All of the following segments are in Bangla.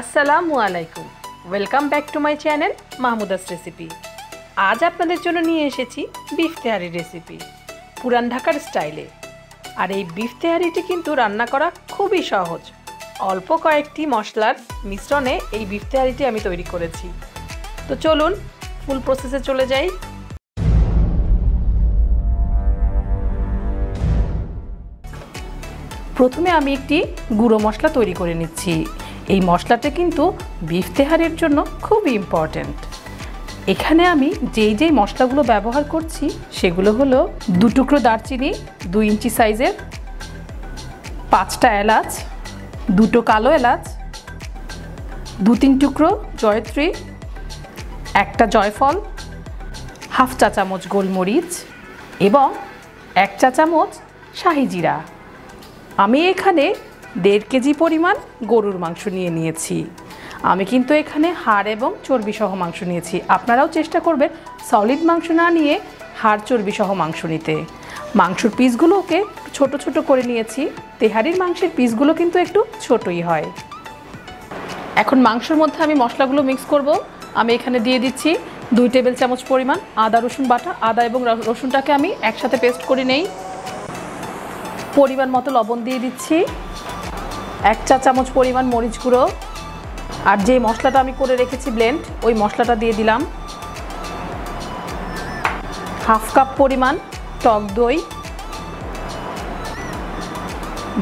আসসালামু আলাইকুম। Welcome back to my channel Mahmuda's recipe আজ আপনাদের জন্য নিয়ে এসেছি বিফ তেহারি রেসিপি পুরান ঢাকার স্টাইলে আর এই বিফ তেহারিটি কিন্তু রান্না করা খুবই সহজ। অল্প কয়েকটি মশলার মিশ্রণে এই বিফ তেহারিটি আমি তৈরি করেছি। তো চলুন ফুল প্রসেসে চলে যাই। প্রথমে আমি একটি গুঁড়ো মশলা তৈরি করে নিচ্ছি। এই মশলাটা কিন্তু বিফ তেহারের জন্য খুবই ইম্পর্ট্যান্ট এখানে আমি যেই যেই মশলাগুলো ব্যবহার করছি, সেগুলো হলো দু টুকরো দারচিনি, দুই ইঞ্চি সাইজের পাঁচটা এলাচ, দুটো কালো এলাচ, দু তিন টুকরো জয়ত্রী, একটা জয়ফল, হাফ চা চামচ গোলমরিচ এবং এক চা চামচ শাহি জিরা। আমি এখানে দেড় কেজি পরিমাণ গরুর মাংস নিয়ে নিয়েছি। আমি কিন্তু এখানে হাড় এবং চর্বি সহ মাংস নিয়েছি। আপনারাও চেষ্টা করবেন সলিড মাংস না নিয়ে হাড় চর্বি সহ মাংস নিতে। মাংসর পিসগুলোকে ছোট ছোট করে নিয়েছি। তেহারির মাংসের পিসগুলো কিন্তু একটু ছোটই হয়। এখন মাংসের মধ্যে আমি মশলাগুলো মিক্স করব। আমি এখানে দিয়ে দিচ্ছি দুই টেবিল চামচ পরিমাণ আদা, রসুন বাটা। আদা এবং রসুনটাকে আমি একসাথে পেস্ট করে নেই। পরিমাণ মতো লবণ দিয়ে দিচ্ছি। এক চা চামচ পরিমাণ মরিচ গুঁড়ো। আর যে মশলাটা আমি করে রেখেছি ব্লেন্ড ওই মশলাটা দিয়ে দিলাম। হাফ কাপ পরিমাণ টক দই।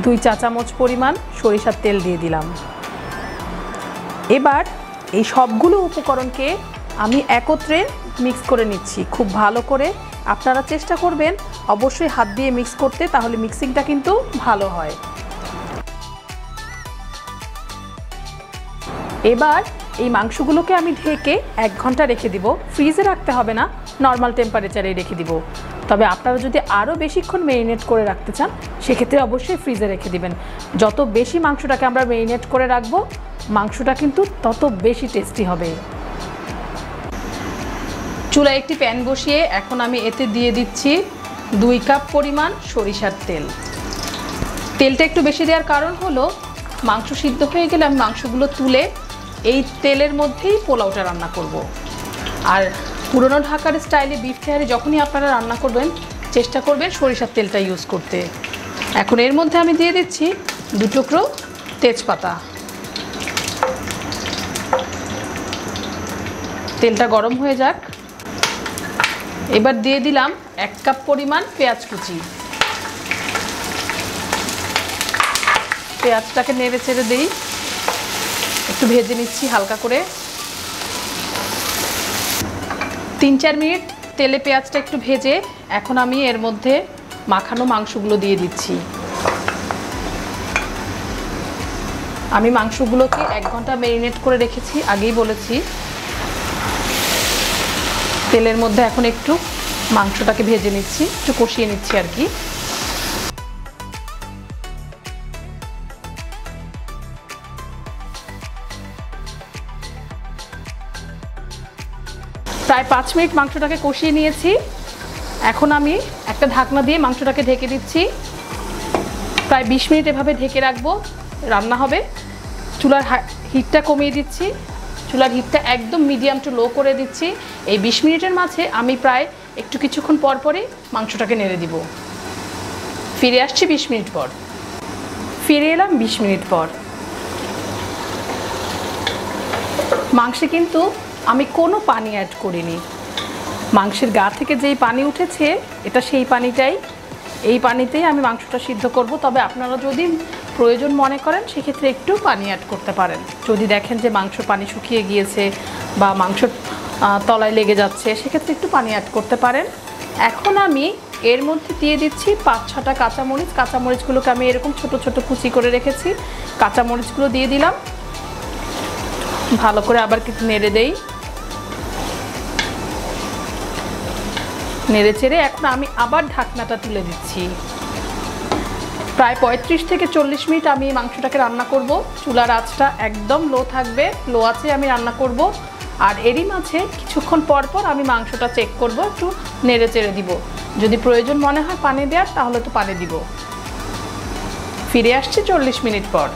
দুই চা চামচ পরিমাণ সরিষার তেল দিয়ে দিলাম। এবার এই সবগুলো উপকরণকে আমি একত্রে মিক্স করে নিচ্ছি। খুব ভালো করে আপনারা চেষ্টা করবেন অবশ্যই হাত দিয়ে মিক্স করতে, তাহলে মিক্সিংটা কিন্তু ভালো হয়। এবার এই মাংসগুলোকে আমি ঢেকে এক ঘণ্টা রেখে দিব। ফ্রিজে রাখতে হবে না নর্মাল টেম্পারেচারে রেখে দিব। তবে আপনারা যদি আরও বেশিক্ষণ মেরিনেট করে রাখতে চান, সেক্ষেত্রে অবশ্যই ফ্রিজে রেখে দিবেন। যত বেশি মাংসটাকে আমরা মেরিনেট করে রাখব, মাংসটা কিন্তু তত বেশি টেস্টি হবে। চুলায় একটি প্যান বসিয়ে এখন আমি এতে দিয়ে দিচ্ছি দুই কাপ পরিমাণ সরিষার তেল। তেলটা একটু বেশি দেওয়ার কারণ হলো, মাংস সিদ্ধ হয়ে গেলে আমি মাংসগুলো তুলে এই তেলের মধ্যেই পোলাওটা রান্না করব। আর পুরনো ঢাকার স্টাইলে বিফ তেহারি যখনই আপনারা রান্না করবেন, চেষ্টা করবেন সরিষার তেলটা ইউজ করতে। এখন এর মধ্যে আমি দিয়ে দিচ্ছি দু টুকরো তেজপাতা। তেলটা গরম হয়ে যাক। এবার দিয়ে দিলাম এক কাপ পরিমাণ পেঁয়াজ কুচি। পেঁয়াজটাকে নেড়ে চেড়ে দিই। একটু ভেজে নিচ্ছি হালকা করে। তিন চার মিনিট তেলে পেঁয়াজটা একটু ভেজে এখন আমি এর মধ্যে মাখানো মাংসগুলো দিয়ে দিচ্ছি। আমি মাংসগুলোকে এক ঘণ্টা ম্যারিনেট করে রেখেছি, আগেই বলেছি। তেলের মধ্যে এখন একটু মাংসটাকে ভেজে নিচ্ছি, একটু কষিয়ে নিচ্ছি আর কি। প্রায় পাঁচ মিনিট মাংসটাকে কষিয়ে নিয়েছি। এখন আমি একটা ঢাকনা দিয়ে মাংসটাকে ঢেকে দিচ্ছি। প্রায় বিশ মিনিট এভাবে ঢেকে রাখব, রান্না হবে। চুলার হিটটা কমিয়ে দিচ্ছি। চুলার হিটটা একদম মিডিয়াম টু লো করে দিচ্ছি। এই বিশ মিনিটের মাঝে আমি প্রায় একটু কিছুক্ষণ পর পরই মাংসটাকে নেড়ে দিব। ফিরে আসছি বিশ মিনিট পর। ফিরে এলাম বিশ মিনিট পর। মাংসে কিন্তু আমি কোনো পানি অ্যাড করিনি। মাংসের গা থেকে যেই পানি উঠেছে, এটা সেই পানিটাই। এই পানিতেই আমি মাংসটা সিদ্ধ করব। তবে আপনারা যদি প্রয়োজন মনে করেন, সেক্ষেত্রে একটু পানি অ্যাড করতে পারেন। যদি দেখেন যে মাংস পানি শুকিয়ে গিয়েছে বা মাংস তলায় লেগে যাচ্ছে, সেক্ষেত্রে একটু পানি অ্যাড করতে পারেন। এখন আমি এর মধ্যে দিয়ে দিচ্ছি পাঁচ ছটা কাঁচামরিচ। কাঁচামরিচগুলোকে আমি এরকম ছোট ছোট কুচি করে রেখেছি। কাঁচামরিচগুলো দিয়ে দিলাম। ভালো করে আবার কিছু নেড়ে দেই। নেড়ে চেড়ে এখন আমি আবার ঢাকনাটা তুলে দিচ্ছি প্রায় পঁয়ত্রিশ থেকে চল্লিশ মিনিট আমি মাংসটাকে রান্না করব। চুলার আঁচটা একদম লো থাকবে, লো আছে আমি রান্না করব। আর এরই মাঝে কিছুক্ষণ পর পর আমি মাংসটা চেক করব, একটু নেড়ে চেড়ে দিব। যদি প্রয়োজন মনে হয় পানি দেওয়ার, তাহলে তো পানি দিব। ফিরে আসছি চল্লিশ মিনিট পর।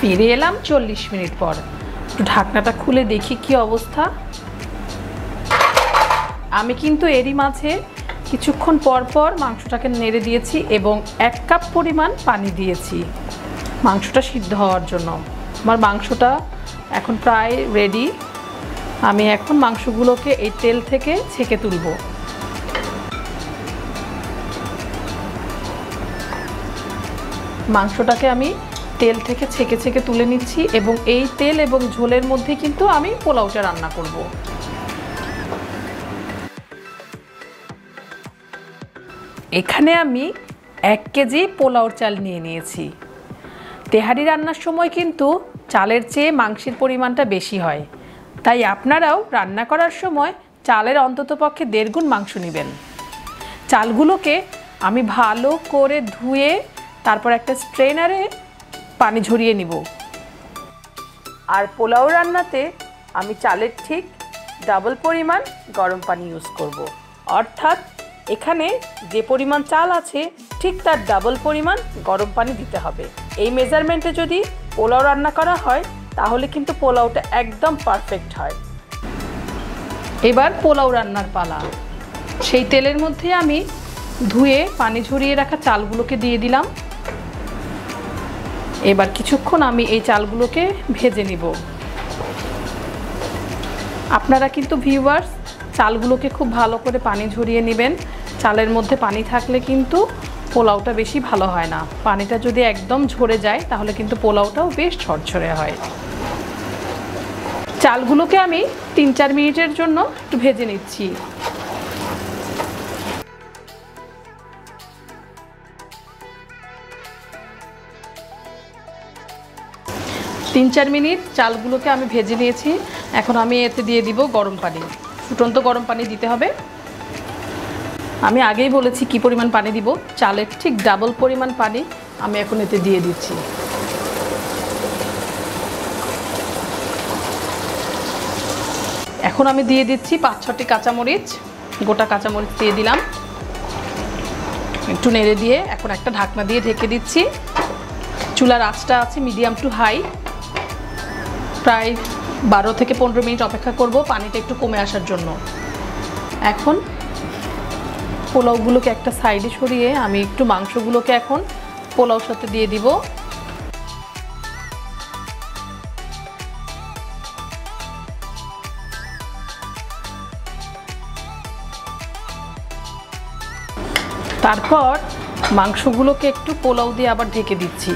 ফিরে এলাম চল্লিশ মিনিট পর। একটু ঢাকনাটা খুলে দেখি কি অবস্থা। আমি কিন্তু এরই মাঝে কিছুক্ষণ পর পর মাংসটাকে নেড়ে দিয়েছি এবং এক কাপ পরিমাণ পানি দিয়েছি। মাংসটা সিদ্ধ হওয়ার জন্য। আমার মাংসটা এখন প্রায় রেডি আমি এখন মাংসগুলোকে এই তেল থেকে ছেঁকে তুলব। মাংসটাকে আমি তেল থেকে ছেঁকে ছেঁকে তুলে নিচ্ছি এবং এই তেল এবং ঝোলের মধ্যে কিন্তু আমি পোলাওটা রান্না করব। এখানে আমি এক কেজি পোলাওর চাল নিয়ে নিয়েছি। তেহারি রান্নার সময় কিন্তু চালের চেয়ে মাংসের পরিমাণটা বেশি হয়। তাই আপনারাও রান্না করার সময় চালের অন্ততপক্ষে দেড় গুণ মাংস নেবেন। চালগুলোকে আমি ভালো করে ধুয়ে তারপর একটা স্ট্রেনারে পানি ঝরিয়ে নিব। আর পোলাও রান্নাতে আমি চালের ঠিক ডাবল পরিমাণ গরম পানি ইউজ করব। অর্থাৎ এখানে যে পরিমাণ চাল আছে, ঠিক তার ডাবল পরিমাণ গরম পানি দিতে হবে। এই মেজারমেন্টে যদি পোলাও রান্না করা হয়, তাহলে কিন্তু পোলাওটা একদম পারফেক্ট হয়। এবার পোলাও রান্নার পালা। সেই তেলের মধ্যে আমি ধুয়ে পানি ঝরিয়ে রাখা চালগুলোকে দিয়ে দিলাম। এবার কিছুক্ষণ আমি এই চালগুলোকে ভেজে নিব। আপনারা কিন্তু ভিউয়ার্স চালগুলোকে খুব ভালো করে পানি ঝরিয়ে নেবেন। চালের মধ্যে পানি থাকলে কিন্তু পোলাওটা বেশি ভালো হয় না। পানিটা যদি একদম ঝরে যায়, তাহলে কিন্তু পোলাওটাও বেশ ঝরঝরে হয়। চালগুলোকে আমি তিন চার মিনিটের জন্য একটু ভেজে নিচ্ছি। তিন চার মিনিট চালগুলোকে আমি ভেজে নিয়েছি। এখন আমি এতে দিয়ে দিব গরম পানি। ফুটন্ত গরম পানি দিতে হবে। আমি আগেই বলেছি কি পরিমাণ পানি দিব। চালের ঠিক ডাবল পরিমাণ পানি আমি এখন এতে দিয়ে দিচ্ছি। এখন আমি দিয়ে দিচ্ছি পাঁচ ছটি কাঁচামরিচ। গোটা কাঁচামরিচ দিয়ে দিলাম। একটু নেড়ে দিয়ে এখন একটা ঢাকনা দিয়ে ঢেকে দিচ্ছি। চুলার আঁচটা আছে মিডিয়াম টু হাই। প্রায় বারো থেকে পনেরো মিনিট অপেক্ষা করব পানিটা একটু কমে আসার জন্য। এখন পোলাওগুলোকে একটা সাইডে সরিয়ে আমি একটু মাংসগুলোকে এখন পোলাওর সাথে দিয়ে দিব। তারপর মাংসগুলোকে একটু পোলাও দিয়ে আবার ঢেকে দিচ্ছি।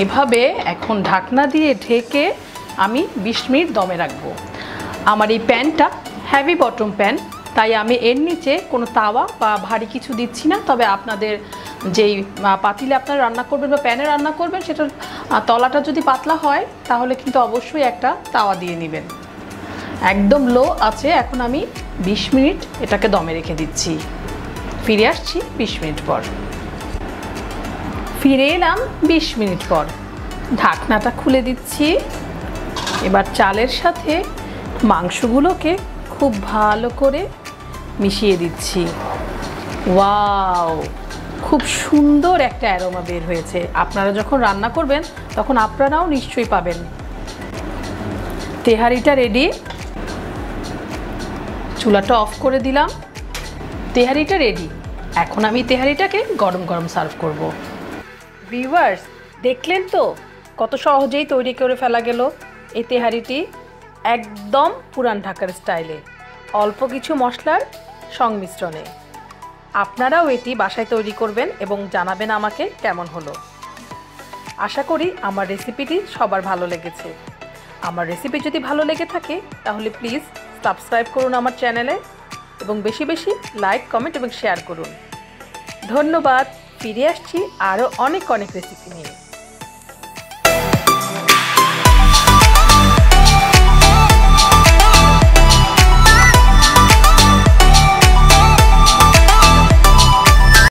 এভাবে এখন ঢাকনা দিয়ে ঢেকে আমি বিশ মিনিট দমে রাখব। আমার এই প্যানটা হ্যাভি বটম প্যান তাই আমি এর নিচে কোনো তাওয়া বা ভারী কিছু দিচ্ছি না। তবে আপনাদের যেই পাতিলে আপনারা রান্না করবেন বা প্যানে রান্না করবেন, সেটার তলাটা যদি পাতলা হয়, তাহলে কিন্তু অবশ্যই একটা তাওয়া দিয়ে নেবেন। একদম লো আছে, এখন আমি বিশ মিনিট এটাকে দমে রেখে দিচ্ছি। ফিরে আসছি বিশ মিনিট পর। ফিরে এলাম বিশ মিনিট পর। ঢাকনাটা খুলে দিচ্ছি। এবার চালের সাথে মাংসগুলোকে খুব ভালো করে মিশিয়ে দিচ্ছি। ওয়াও! খুব সুন্দর একটা অ্যারোমা বের হয়েছে। আপনারা যখন রান্না করবেন, তখন আপনারাও নিশ্চয়ই পাবেন। তেহারিটা রেডি চুলাটা অফ করে দিলাম। তেহারিটা রেডি এখন আমি তেহারিটাকে গরম গরম সার্ভ করব। ভিউয়ার্স দেখলেন তো? কত সহজেই তৈরি করে ফেলা গেল এই তেহারিটি একদম পুরান ঢাকার স্টাইলে। অল্প কিছু মশলার সংমিশ্রণে। আপনারাও এটি বাসায় তৈরি করবেন এবং জানাবেন আমাকে কেমন হলো। আশা করি আমার রেসিপিটি সবার ভালো লেগেছে। আমার রেসিপি যদি ভালো লেগে থাকে, তাহলে প্লিজ সাবস্ক্রাইব করুন আমার চ্যানেলে এবং বেশি বেশি লাইক, কমেন্ট এবং শেয়ার করুন। ধন্যবাদ। ফিরে আসছি আরও অনেক অনেক রেসিপি নিয়ে।